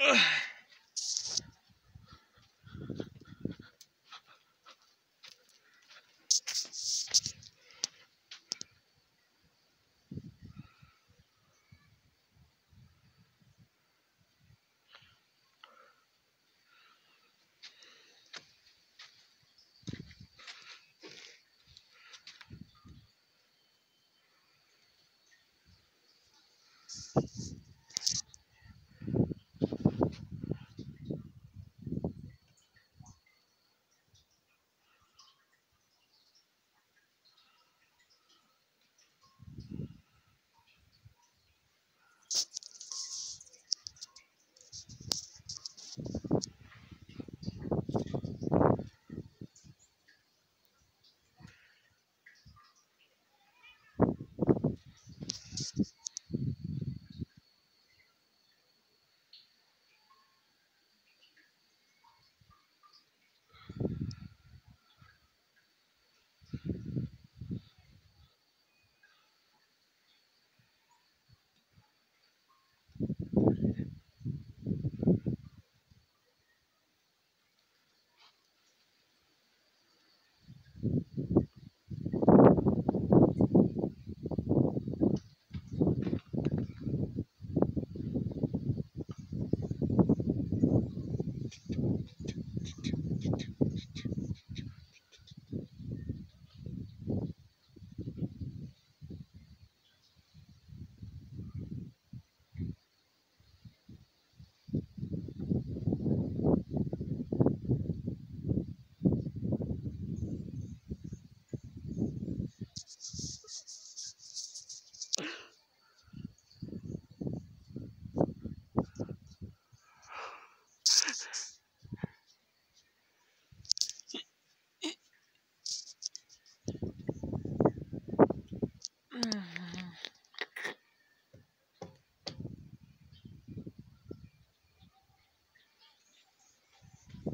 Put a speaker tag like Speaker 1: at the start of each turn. Speaker 1: Ugh.